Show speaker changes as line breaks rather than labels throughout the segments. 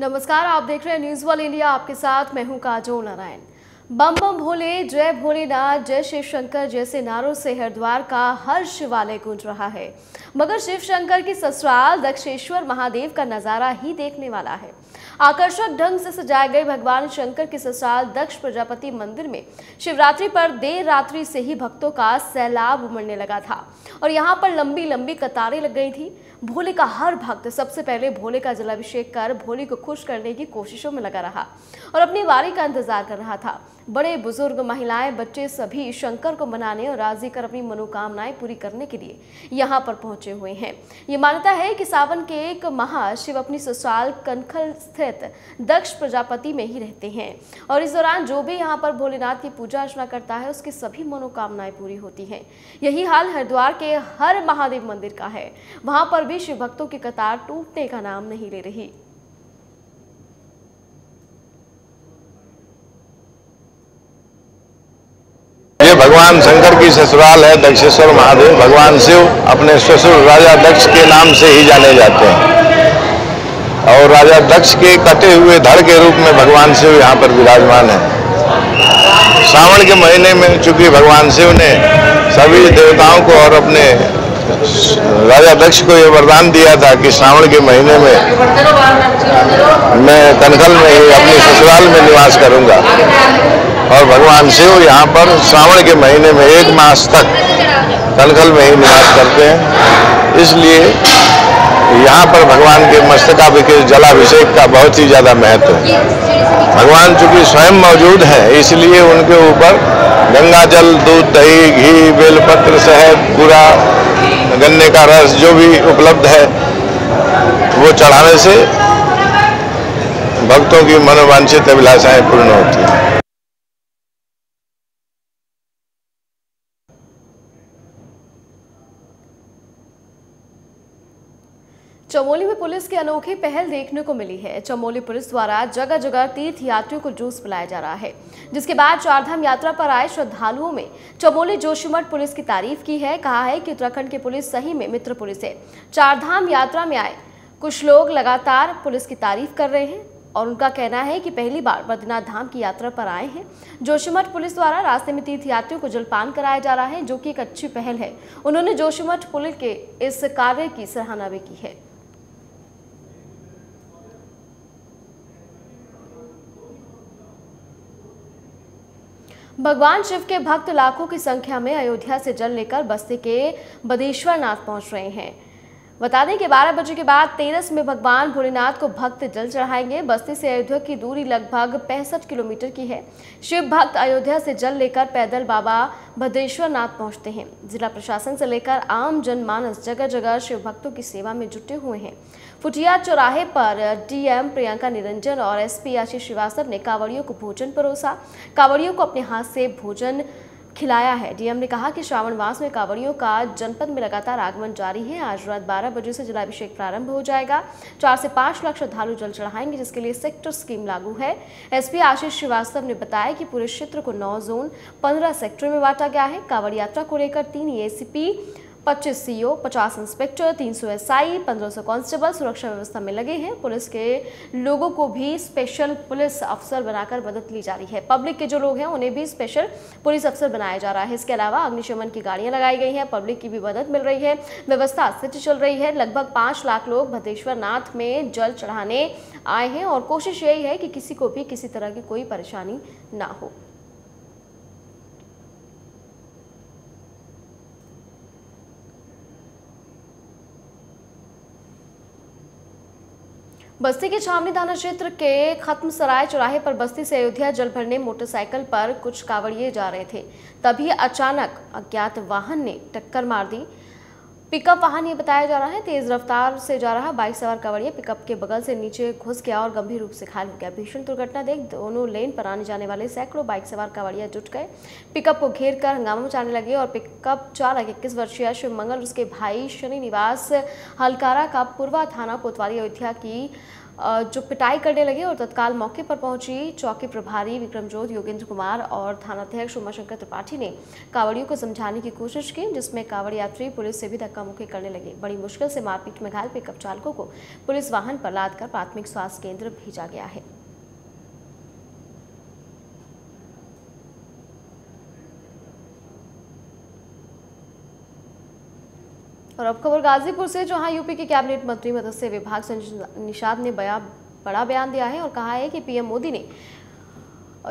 नमस्कार, आप देख रहे हैं न्यूज़ वन इंडिया आपके साथ मैं हूँ काजोल नारायण। बम बम भोले, जय भोलेनाथ, जय शिव शंकर, जैसे नारों से हरिद्वार का हर शिवालय गूंज रहा है। मगर शिव शंकर की ससुराल दक्षेश्वर महादेव का नज़ारा ही देखने वाला है। आकर्षक ढंग से सजाए गए भगवान शंकर के ससुराल दक्ष प्रजापति मंदिर में शिवरात्रि पर देर रात्रि से ही भक्तों का सैलाब उमड़ने लगा था। और यहाँ पर लंबी लंबी कतारें लग गई थी। भोले का हर भक्त सबसे पहले भोले का जलाभिषेक कर भोले को खुश करने की कोशिशों में लगा रहा और अपनी वारी का इंतज़ार कर रहा था। बड़े बुज़ुर्ग महिलाएँ बच्चे सभी शंकर को मनाने और राज़ी कर अपनी मनोकामनाएँ पूरी करने के लिए यहाँ पर पहुँचे हुए हैं। ये मान्यता है कि सावन के एक माह शिव अपनी ससुराल कनखल स्थित दक्ष प्रजापति में ही रहते हैं। और इस दौरान जो भी यहाँ पर भोलेनाथ की पूजा अर्चना करता है, उसकी सभी मनोकामनाएँ पूरी होती हैं। यही हाल हरिद्वार के हर महादेव मंदिर का है। वहाँ पर भी शिव भक्तों की कतार टूटने का नाम नहीं ले रही।
भगवान शंकर की ससुराल है, दक्षेश्वर महादेव, भगवान शिव अपने ससुर राजा दक्ष के नाम से ही जाने जाते हैं। और राजा दक्ष के कटे हुए धड़ के रूप में भगवान शिव यहाँ पर विराजमान है। श्रावण के महीने में चूँकि भगवान शिव ने सभी देवताओं को और अपने राजा दक्ष को ये वरदान दिया था कि श्रावण के महीने में मैं कनखल में ही अपनी ससुराल में निवास करूँगा। और भगवान शिव यहाँ पर श्रावण के महीने में एक मास तक कलकल में ही निवास करते हैं। इसलिए यहाँ पर भगवान के मस्तकाभिषेक, जलाभिषेक का बहुत ही ज़्यादा महत्व है। भगवान चूँकि स्वयं मौजूद हैं, इसलिए उनके ऊपर गंगा जल, दूध, दही, घी, बेलपत्र शहद पूरा गन्ने का रस जो भी उपलब्ध है, वो चढ़ाने से भक्तों की मनोवांछित अभिलाषाएँ पूर्ण होती हैं।
चमोली में पुलिस की अनोखी पहल देखने को मिली है। चमोली पुलिस द्वारा जगह जगह तीर्थ यात्रियों को जूस पिलाया जा रहा है, जिसके बाद चारधाम यात्रा पर आए श्रद्धालुओं में चमोली जोशीमठ पुलिस की तारीफ़ की है। कहा है कि उत्तराखंड की पुलिस सही में मित्र पुलिस है। चारधाम यात्रा में आए, कुछ लोग लगातार पुलिस की तारीफ़ कर रहे हैं और उनका कहना है कि पहली बार बद्रीनाथ धाम की यात्रा पर आए हैं। जोशीमठ पुलिस द्वारा रास्ते में तीर्थ यात्रियों को जलपान कराया जा रहा है, जो कि एक अच्छी पहल है। उन्होंने जोशीमठ पुलिस के इस कार्य की सराहना भी की है। भगवान शिव के भक्त लाखों की संख्या में अयोध्या से जल लेकर बस्ती के बदेश्वर नाथ पहुँच रहे हैं। बता दें कि 12 बजे के बाद तेरस में भगवान भोलेनाथ को भक्त जल चढ़ाएँगे। बस्ती से अयोध्या की दूरी लगभग पैंसठ किलोमीटर की है। शिव भक्त अयोध्या से जल लेकर पैदल बाबा भद्रेश्वर नाथ पहुँचते हैं। जिला प्रशासन से लेकर आम जनमानस जगह जगह शिव भक्तों की सेवा में जुटे हुए हैं। फुटिया चौराहे पर डीएम प्रियंका निरंजन और एसपी आशीष श्रीवास्तव ने कांवड़ियों को भोजन परोसा। कांवड़ियों को अपने हाथ से भोजन खिलाया है। डीएम ने कहा कि श्रावण मास में कांवड़ियों का जनपद में लगातार आगमन जारी है। आज रात 12 बजे से जलाभिषेक प्रारंभ हो जाएगा। चार से पाँच लाख श्रद्धालु जल चढ़ाएँगे, जिसके लिए सेक्टर स्कीम लागू है। एसपी आशीष श्रीवास्तव ने बताया कि पूरे क्षेत्र को नौ जोन, पंद्रह सेक्टर में बांटा गया है। कांवड़ यात्रा को लेकर तीन एसीपी 25 सीओ 50 इंस्पेक्टर, तीन 300 एसआई 1500 कांस्टेबल सुरक्षा व्यवस्था में लगे हैं। पुलिस के लोगों को भी स्पेशल पुलिस अफसर बनाकर मदद ली जा रही है। पब्लिक के जो लोग हैं, उन्हें भी स्पेशल पुलिस अफसर बनाया जा रहा है। इसके अलावा अग्निशमन की गाड़ियाँ लगाई गई हैं। पब्लिक की भी मदद मिल रही है। व्यवस्था स्थिति चल रही है। लगभग पाँच लाख लोग भद्रेश्वर नाथ में जल चढ़ाने आए हैं और कोशिश यही है कि किसी को भी किसी तरह की कोई परेशानी ना हो। बस्ती के छावनी थाना क्षेत्र के खत्म सराय चौराहे पर बस्ती से अयोध्या जल भरने मोटरसाइकिल पर कुछ कावड़िए जा रहे थे। तभी अचानक अज्ञात वाहन ने टक्कर मार दी। पिकअप वाहन ये बताया जा रहा है, तेज रफ्तार से जा रहा बाइक सवार कावड़िया पिकअप के बगल से नीचे घुस गया और गंभीर रूप से घायल हो गया। भीषण दुर्घटना देख दोनों लेन पर आने जाने वाले सैकड़ों बाइक सवार कावड़िया जुट गए। पिकअप को घेर कर हंगामा मचाने लगे और पिकअप चालक इक्कीस वर्षीय शिव मंगल उसके भाई शनि निवास हलकारा का पूर्वा थाना कोतवाली अयोध्या की जो पिटाई करने लगे और तत्काल मौके पर पहुँची चौकी प्रभारी विक्रमजोत योगेंद्र कुमार और थानाध्यक्ष उमाशंकर त्रिपाठी ने कावड़ियों को समझाने की कोशिश की, जिसमें कावड़ यात्री पुलिस से भी धक्का मुक्की करने लगे। बड़ी मुश्किल से मारपीट में घायल पिकअप चालकों को पुलिस वाहन पर लादकर प्राथमिक स्वास्थ्य केंद्र भेजा गया है। और अब खबर गाजीपुर से, जहाँ यूपी के कैबिनेट मंत्री मत्स्य विभाग संजय निषाद ने बया, बड़ा बयान दिया है और कहा है कि पीएम मोदी ने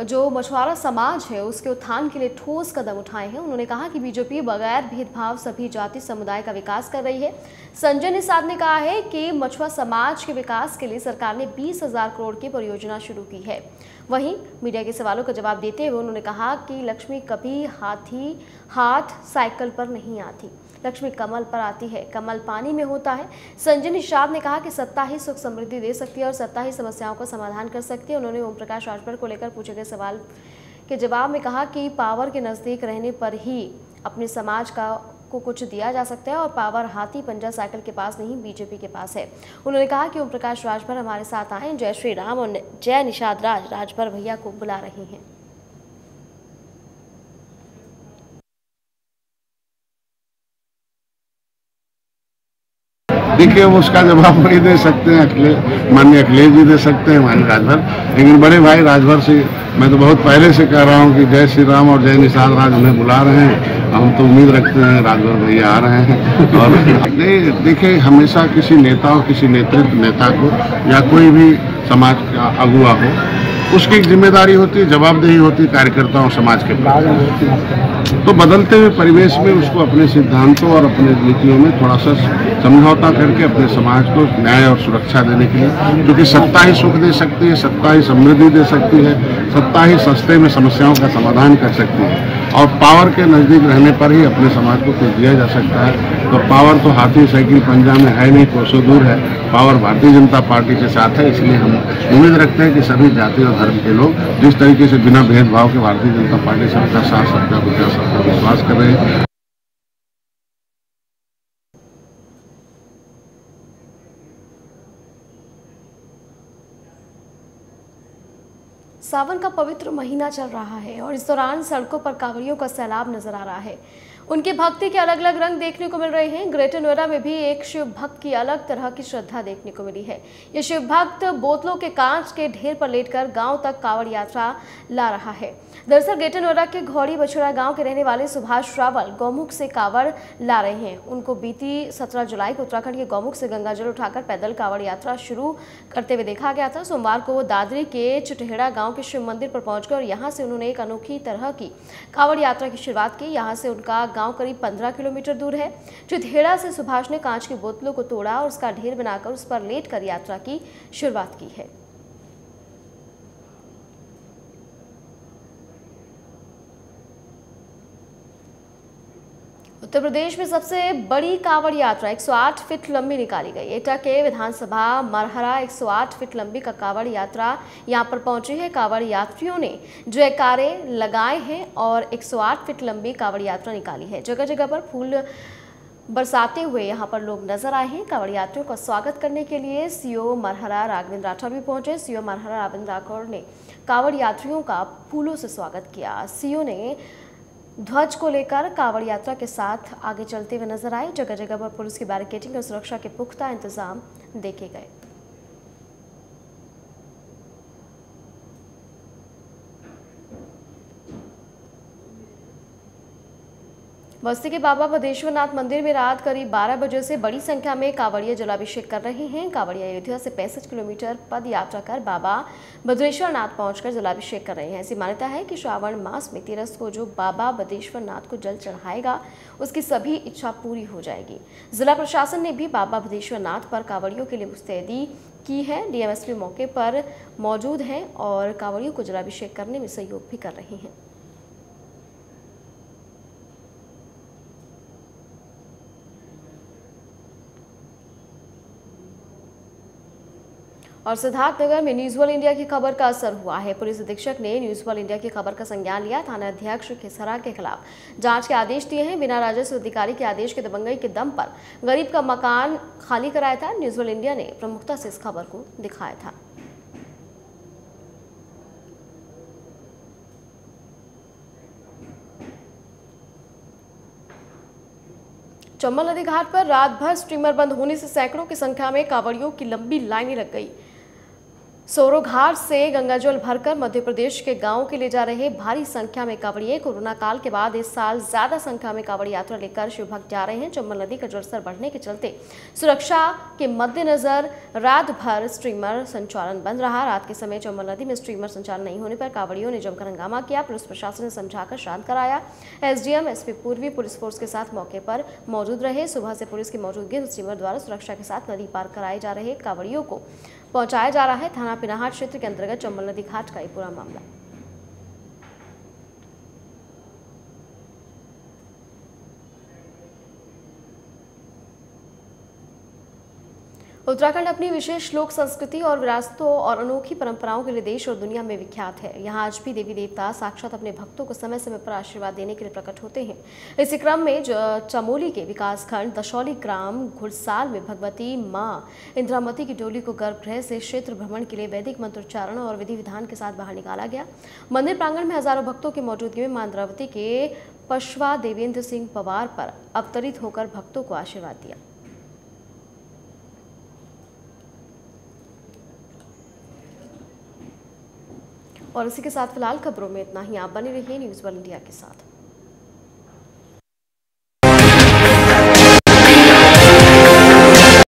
जो मछुआरा समाज है, उसके उत्थान के लिए ठोस कदम उठाए हैं। उन्होंने कहा कि बीजेपी बगैर भेदभाव सभी जाति समुदाय का विकास कर रही है। संजय निषाद ने कहा है कि मछुआ समाज के विकास के लिए सरकार ने बीस हज़ार करोड़ की परियोजना शुरू की है। वहीं मीडिया के सवालों का जवाब देते हुए उन्होंने कहा कि लक्ष्मी कभी हाथी, हाथ साइकिल पर नहीं आती। लक्ष्मी कमल पर आती है। कमल पानी में होता है। संजय निषाद ने कहा कि सत्ता ही सुख समृद्धि दे सकती है और सत्ता ही समस्याओं का समाधान कर सकती है। उन्होंने ओम प्रकाश राजभर को लेकर पूछे गए सवाल के जवाब में कहा कि पावर के नज़दीक रहने पर ही अपने समाज का, को कुछ दिया जा सकता है और पावर हाथी पंजा साइकिल के पास नहीं, बीजेपी के पास है। उन्होंने कहा कि ओम प्रकाश राजभर हमारे साथ आए। जय श्री राम और जय निषाद राज। राजभर भैया को बुला रहे हैं।
देखिए उसका जवाब नहीं दे सकते हैं अखिले, माननीय अखिलेश जी दे सकते हैं, माननीय राजभर। लेकिन बड़े भाई राजभर से, मैं तो बहुत पहले से कह रहा हूँ कि जय श्री राम और जय निषाद राज उन्हें बुला रहे हैं। हम तो उम्मीद रखते हैं राजभर भैया आ रहे हैं। और नहीं, देखिए, हमेशा किसी नेता और किसी नेतृत्व, नेता को या कोई भी समाज का अगुआ हो उसकी एक ज़िम्मेदारी होती है, जवाबदेही होती है कार्यकर्ताओं समाज के तो बदलते हुए परिवेश में उसको अपने सिद्धांतों और अपने नीतियों में थोड़ा सा समझौता करके अपने समाज को न्याय और सुरक्षा देने के लिए क्योंकि सत्ता ही सुख दे सकती है, सत्ता ही समृद्धि दे सकती है, सत्ता ही सस्ते में समस्याओं का समाधान कर सकती है। और पावर के नज़दीक रहने पर ही अपने समाज को कुछ दिया जा सकता है। तो पावर तो हाथी, साइकिल, पंजा में है नहीं, कोसों दूर है। पावर भारतीय जनता पार्टी के साथ है, इसलिए हम उम्मीद रखते हैं कि सभी जाति और धर्म के लोग जिस तरीके से बिना भेदभाव के भारतीय जनता पार्टी सबका साथ, सबका विकास सबका विश्वास कर रहे हैं।
सावन का पवित्र महीना चल रहा है और इस दौरान सड़कों पर कांवड़ियों का सैलाब नज़र आ रहा है। उनकी भक्ति के अलग अलग रंग देखने को मिल रहे हैं। ग्रेटर नोएडा में भी एक शिव भक्त की अलग तरह की श्रद्धा देखने को मिली है। ये शिव भक्त बोतलों के कांच के ढेर पर लेटकर गाँव तक कांवड़ यात्रा ला रहा है। दरअसल ग्रेटर नोएडा के घोड़ी बछड़ा गाँव के रहने वाले सुभाष रावल गौमुख से कांवड़ ला रहे हैं। उनको बीती सत्रह जुलाई को उत्तराखंड के गौमुख से गंगाजल उठाकर पैदल कांवड़ यात्रा शुरू करते हुए देखा गया था। सोमवार को वो दादरी के चुटहेड़ा गाँव के शिव मंदिर पर पहुँच गए और यहाँ से उन्होंने एक अनोखी तरह की कांवड़ यात्रा की शुरुआत की। यहाँ से उनका गाँव करीब पंद्रह किलोमीटर दूर है। चिथेड़ा से सुभाष ने कांच की बोतलों को तोड़ा और उसका ढेर बनाकर उस पर लेट कर यात्रा की शुरुआत की है। उत्तर प्रदेश में सबसे बड़ी कांवड़ यात्रा 108 फीट लंबी निकाली गई। एटा के विधानसभा मरहरा 108 फीट लंबी का कांवड़ यात्रा यहाँ पर पहुँची है। कांवड़ यात्रियों ने जयकारे लगाए हैं और 108 फीट लंबी कांवड़ यात्रा निकाली है। जगह जगह पर फूल बरसाते हुए यहाँ पर लोग नज़र आए हैं। कांवड़ यात्रियों का स्वागत करने के लिए सीओ मरहरा राघवेंद्र राठौर भी पहुँचे। सीओ मरहरा राघवेंद्र राठौर ने कांवड़ यात्रियों का फूलों से स्वागत किया। सीओ ने ध्वज को लेकर कांवड़ यात्रा के साथ आगे चलते हुए नज़र आए। जगह जगह पर पुलिस की बैरिकेडिंग और सुरक्षा के पुख्ता इंतज़ाम देखे गए। बस्ती के बाबा बदेश्वरनाथ मंदिर में रात करीब 12 बजे से बड़ी संख्या में कांवड़िया जलाभिषेक कर रहे हैं। कांवड़िया अयोध्या से पैंसठ किलोमीटर पद यात्रा कर बाबा बद्रेश्वरनाथ पहुंचकर जलाभिषेक कर रहे हैं। ऐसी मान्यता है कि श्रावण मास में तेरस को जो बाबा बदेश्वरनाथ को जल चढ़ाएगा, उसकी सभी इच्छा पूरी हो जाएगी। जिला प्रशासन ने भी बाबा बदेश्वरनाथ पर कांवड़ियों के लिए मुस्तैदी की है। डीएमएसपी मौके पर मौजूद हैं और कांवड़ियों को जलाभिषेक करने में सहयोग भी कर रहे हैं। और सिद्धार्थनगर में न्यूज़ वर्ल्ड इंडिया की खबर का असर हुआ है। पुलिस अधीक्षक ने न्यूज़ वर्ल्ड इंडिया की खबर का संज्ञान लिया। थाना अध्यक्ष खिसरा के खिलाफ जाँच के आदेश दिए हैं। बिना राजस्व अधिकारी के आदेश के दबंगई के दम पर गरीब का मकान खाली कराया था। न्यूज़ वर्ल्ड इंडिया ने प्रमुखता से इस खबर को दिखाया था। चंबल नदी घाट पर रात भर स्ट्रीमर बंद होने से सैकड़ों की संख्या में कांवड़ियों की लंबी लाइनें लग गई। सोरोघाट से गंगाजल भरकर मध्य प्रदेश के गाँवों के लिए जा रहे भारी संख्या में कांवड़िए कोरोना काल के बाद इस साल ज़्यादा संख्या में कांवड़ी यात्रा लेकर शिव भक्त जा रहे हैं। चंबल नदी का जलस्तर बढ़ने के चलते सुरक्षा के मद्देनजर रात भर स्ट्रीमर संचालन बंद रहा। रात के समय चंबल नदी में स्ट्रीमर संचालन नहीं होने पर कांवड़ियों ने जमकर हंगामा किया। पुलिस प्रशासन ने समझाकर शांत कराया। एसडीएम एसपी पूर्वी पुलिस फोर्स के साथ मौके पर मौजूद रहे। सुबह से पुलिस की मौजूदगी स्ट्रीमर द्वारा सुरक्षा के साथ नदी पार कराए जा रहे कांवड़ियों को पहुँचाया जा रहा है थाना पिनाहाट क्षेत्र के अंतर्गत चंबल नदी घाट का ये पूरा मामला। उत्तराखंड अपनी विशेष लोक संस्कृति और विरासतों और अनोखी परंपराओं के लिए देश और दुनिया में विख्यात है। यहाँ आज भी देवी देवता साक्षात अपने भक्तों को समय समय पर आशीर्वाद देने के लिए प्रकट होते हैं। इसी क्रम में चमोली के विकासखंड दशौली ग्राम घुड़साल में भगवती माँ इंद्रामती की डोली को गर्भगृह से क्षेत्र भ्रमण के लिए वैदिक मंत्रोच्चारण और विधि विधान के साथ बाहर निकाला गया। मंदिर प्रांगण में हज़ारों भक्तों की मौजूदगी में माँ इंद्रावती के पशवा देवेंद्र सिंह पवार पर अवतरित होकर भक्तों को आशीर्वाद दिया। और इसी के साथ फ़िलहाल खबरों में इतना ही। आप बने रहिए न्यूज़ वन इंडिया के साथ।